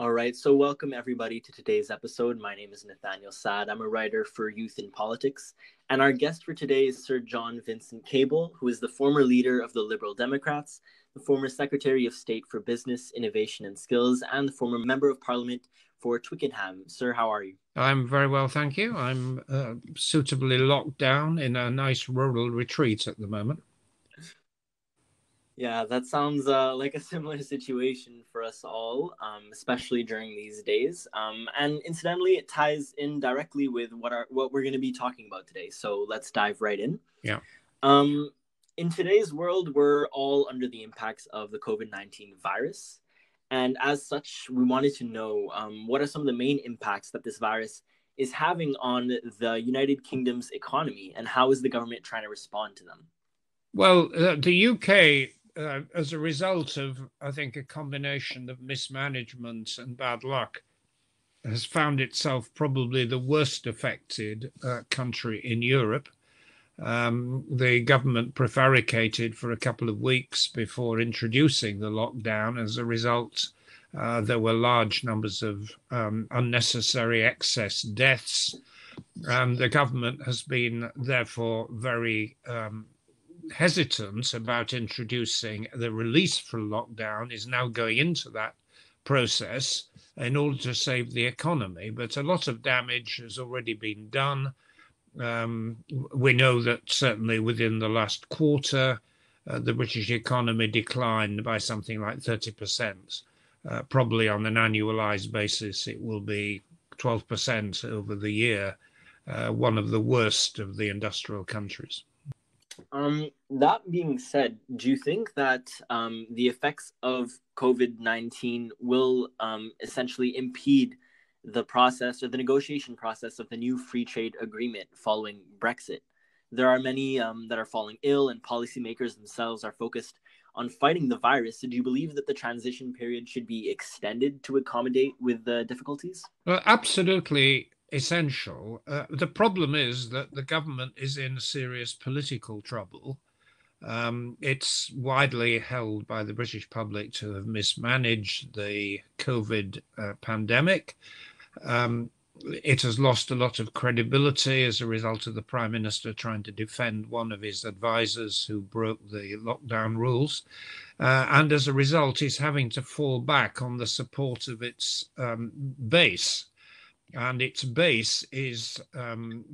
All right, so welcome everybody to today's episode. My name is Nathaniel Saad. I'm a writer for Youth in Politics, and our guest for today is Sir John Vincent Cable, who is the former leader of the Liberal Democrats, the former Secretary of State for Business, Innovation and Skills, and the former Member of Parliament for Twickenham. Sir, how are you? I'm very well, thank you. I'm uh, suitably locked down in a nice rural retreat at the moment. Yeah, that sounds uh, like a similar situation for us all, um, especially during these days. Um, and incidentally, it ties in directly with what our what we're going to be talking about today. So let's dive right in. Yeah. Um, in today's world, we're all under the impacts of the COVID nineteen virus, and as such, we wanted to know um, what are some of the main impacts that this virus is having on the United Kingdom's economy, and how is the government trying to respond to them? Well, uh, the UK uh, as a result of, I think, a combination of mismanagement and bad luck, has found itself probably the worst affected uh, country in Europe. Um, the government prevaricated for a couple of weeks before introducing the lockdown. As a result, uh, there were large numbers of um, unnecessary excess deaths. And the government has been, therefore, very um, hesitant about introducing the release from lockdown is now going into that process in order to save the economy. But a lot of damage has already been done. Um, we know that certainly within the last quarter, uh, the British economy declined by something like 30%. Uh, probably on an annualized basis, it will be 12% over the year, uh, one of the worst of the industrial countries. Um, that being said, do you think that um, the effects of COVID 19 will um, essentially impede the process or the negotiation process of the new free trade agreement following Brexit? There are many um, that are falling ill, and policymakers themselves are focused on fighting the virus. So, do you believe that the transition period should be extended to accommodate with the difficulties? Well, absolutely essential. Uh, the problem is that the government is in serious political trouble. Um, it's widely held by the British public to have mismanaged the COVID uh, pandemic. Um, it has lost a lot of credibility as a result of the Prime Minister trying to defend one of his advisers who broke the lockdown rules. Uh, and as a result, is having to fall back on the support of its um, base and its base is um,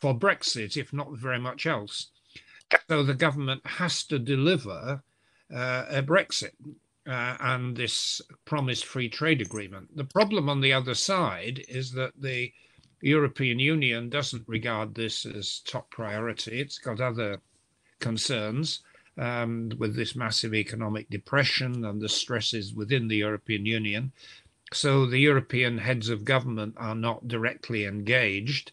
for Brexit, if not very much else. So the government has to deliver uh, a Brexit uh, and this promised free trade agreement. The problem on the other side is that the European Union doesn't regard this as top priority. It's got other concerns um, with this massive economic depression and the stresses within the European Union. So the European heads of government are not directly engaged.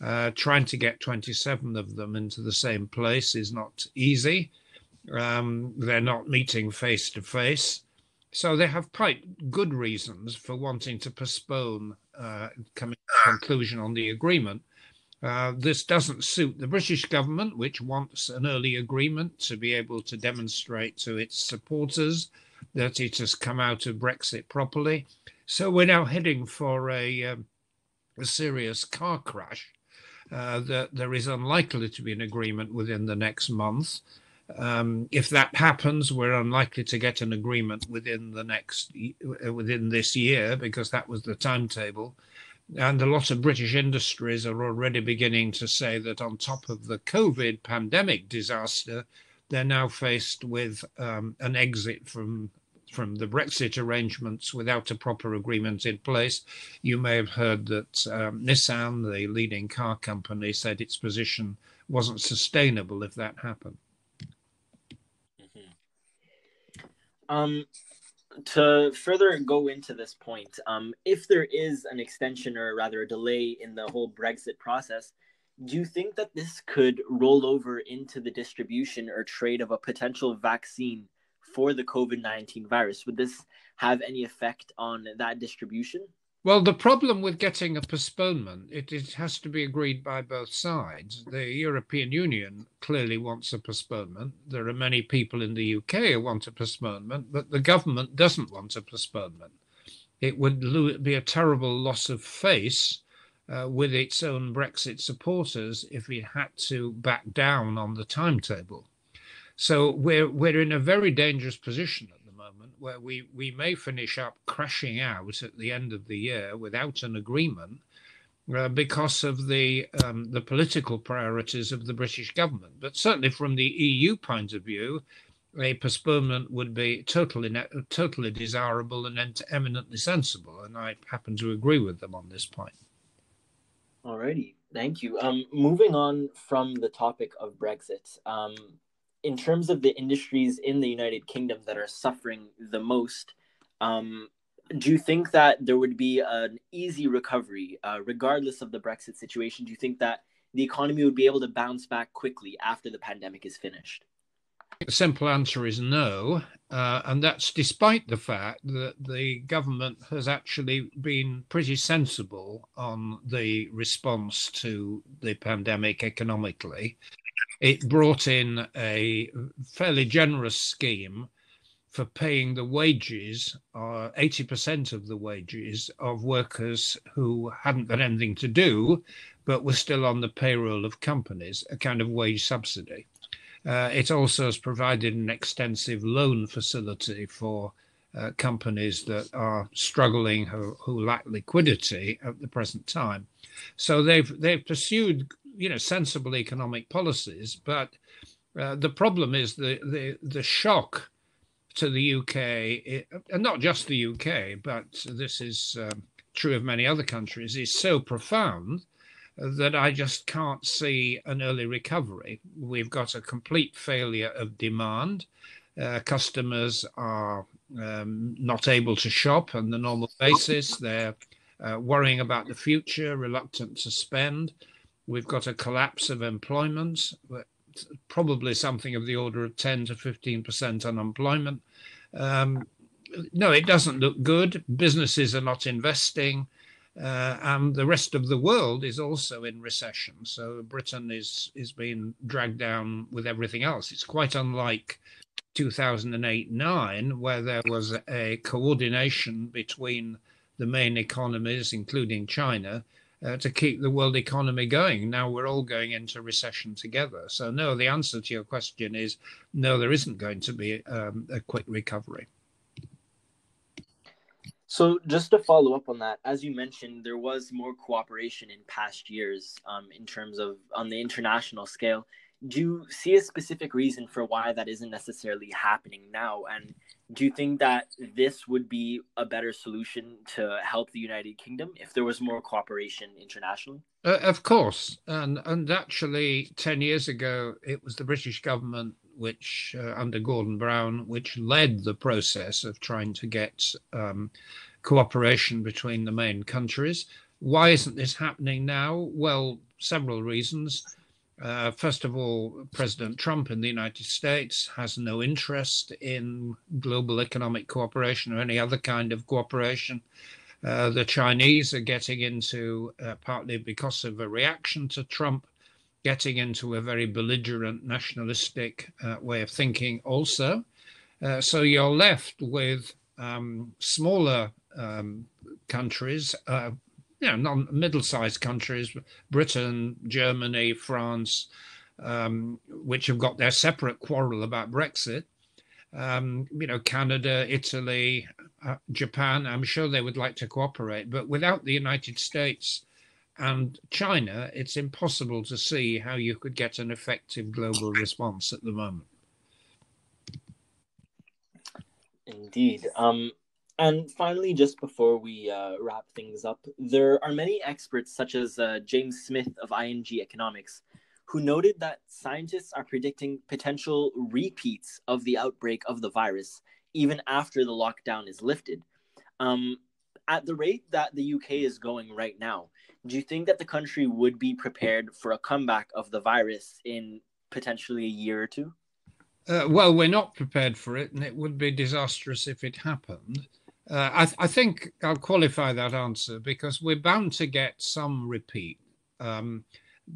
Uh, trying to get 27 of them into the same place is not easy. Um, they're not meeting face to face. So they have quite good reasons for wanting to postpone uh, coming to a conclusion on the agreement. Uh, this doesn't suit the British government, which wants an early agreement to be able to demonstrate to its supporters that it has come out of Brexit properly. So we're now heading for a, um, a serious car crash. Uh, that there is unlikely to be an agreement within the next month. Um, if that happens, we're unlikely to get an agreement within the next uh, within this year because that was the timetable. And a lot of British industries are already beginning to say that on top of the COVID pandemic disaster, they're now faced with um, an exit from from the Brexit arrangements without a proper agreement in place. You may have heard that um, Nissan, the leading car company, said its position wasn't sustainable if that happened. Mm-hmm. Um, to further go into this point, um, if there is an extension or rather a delay in the whole Brexit process, do you think that this could roll over into the distribution or trade of a potential vaccine for the COVID 19 virus. Would this have any effect on that distribution? Well, the problem with getting a postponement, it, it has to be agreed by both sides. The European Union clearly wants a postponement. There are many people in the UK who want a postponement, but the government doesn't want a postponement. it would be a terrible loss of face uh, with its own Brexit supporters if it had to back down on the timetable. So we're we're in a very dangerous position at the moment where we, we may finish up crashing out at the end of the year without an agreement uh, because of the um, the political priorities of the British government. But certainly from the EU point of view, a postponement would be totally totally desirable and eminently sensible, and I happen to agree with them on this point. Alrighty, thank you. Um, moving on from the topic of Brexit, um, in terms of the industries in the United Kingdom that are suffering the most, um, do you think that there would be an easy recovery, uh, regardless of the Brexit situation? Do you think that the economy would be able to bounce back quickly after the pandemic is finished? The simple answer is no, uh, and that's despite the fact that the government has actually been pretty sensible on the response to the pandemic economically. It brought in a fairly generous scheme for paying the wages, uh, 80% of the wages of workers who hadn't got anything to do, but were still on the payroll of companies, a kind of wage subsidy. Uh, it also has provided an extensive loan facility for uh, companies that are struggling who, who, lack liquidity at the present time. So they've they've pursued you know sensible economic policies, but uh, the problem is the the the shock to the UK, and not just the UK, but this is um, true of many other countries, is so profound that I just can't see an early recovery. We've got a complete failure of demand. Uh, customers are um, not able to shop on the normal basis. They're uh, worrying about the future, reluctant to spend. We've got a collapse of employment, probably something of the order of 10 to 15% unemployment. Um, no, it doesn't look good. Businesses are not investing. Uh, and the rest of the world is also in recession. So Britain is is being dragged down with everything else. It's quite unlike 2008-9, where there was a coordination between the main economies, including China, uh, to keep the world economy going. Now we're all going into recession together. So no, the answer to your question is no. There isn't going to be um, a quick recovery. So just to follow up on that, as you mentioned, there was more cooperation in past years um, in terms of on the international scale. Do you see a specific reason for why that isn't necessarily happening now? And do you think that this would be a better solution to help the United Kingdom if there was more cooperation internationally? Uh, of course, and and actually, ten years ago, it was the British government which, uh, under Gordon Brown, which led the process of trying to get um, cooperation between the main countries. Why isn't this happening now? Well, several reasons. Uh, first of all, President Trump in the United States has no interest in global economic cooperation or any other kind of cooperation. Uh, the Chinese are getting into, uh, partly because of a reaction to Trump, getting into a very belligerent nationalistic uh, way of thinking also. Uh, so you're left with um, smaller um, countries, uh, you know, non middle-sized countries, Britain, Germany, France, um, which have got their separate quarrel about Brexit. Um, you know, Canada, Italy, uh, Japan. I'm sure they would like to cooperate, but without the United States and China, it's impossible to see how you could get an effective global response at the moment. Indeed. Um, and finally, just before we uh, wrap things up, there are many experts, such as uh, James Smith of ING Economics, who noted that scientists are predicting potential repeats of the outbreak of the virus even after the lockdown is lifted. Um, at the rate that the UK is going right now, do you think that the country would be prepared for a comeback of the virus in potentially a year or two? Uh, well, we're not prepared for it, and it would be disastrous if it happened. Uh, I, th- I, think I'll qualify that answer because we're bound to get some repeat. Um,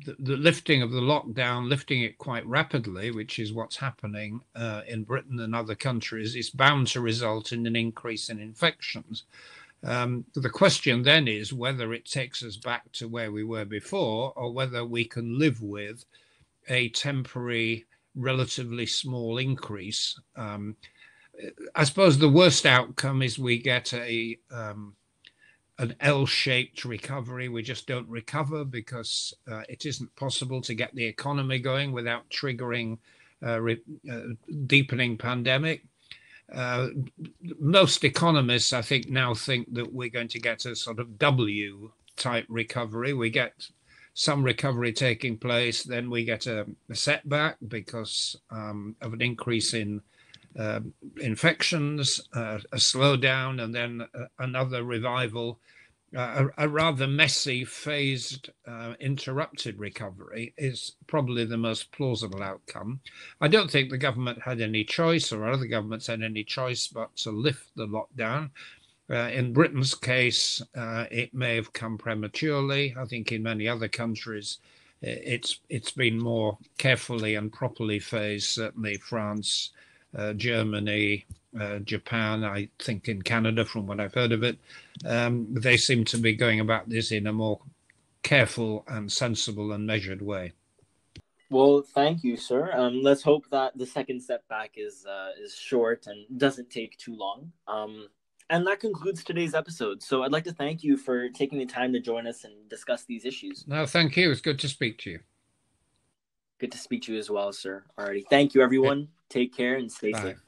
the, the, lifting of the lockdown, lifting it quite rapidly, which is what's happening uh, in Britain and other countries, is bound to result in an increase in infections. Um, the question then is whether it takes us back to where we were before or whether we can live with a temporary, relatively small increase. Um, I suppose the worst outcome is we get a um, an L-shaped recovery. We just don't recover because uh, it isn't possible to get the economy going without triggering uh, re- uh, deepening pandemic. Uh, most economists, I think, now think that we're going to get a sort of W type recovery. We get some recovery taking place, then we get a, a setback because um, of an increase in uh, infections, uh, a slowdown, and then uh, another revival a, a, rather messy, phased, uh, interrupted recovery is probably the most plausible outcome. I don't think the government had any choice, or other governments had any choice, but to lift the lockdown. Uh, in Britain's case, uh, it may have come prematurely. I think in many other countries, it's it's been more carefully and properly phased. Certainly, France, uh, Germany, uh, Japan, I think in Canada, from what I've heard of it, um, they seem to be going about this in a more careful and sensible and measured way. Well, thank you, sir. Um, let's hope that the second step back is uh, is short and doesn't take too long. Um, and that concludes today's episode. So I'd like to thank you for taking the time to join us and discuss these issues. No, thank you. It's good to speak to you. Good to speak to you as well, sir. Alrighty. Thank you, everyone. Take care and stay Bye. safe.